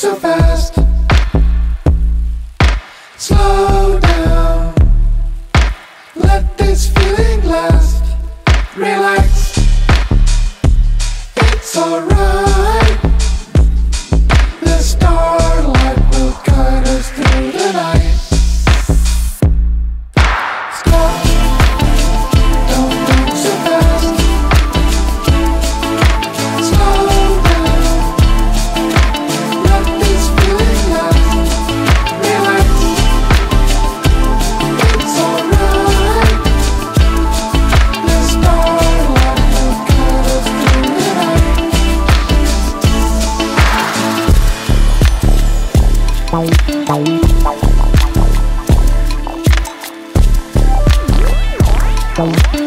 so far. Welcome.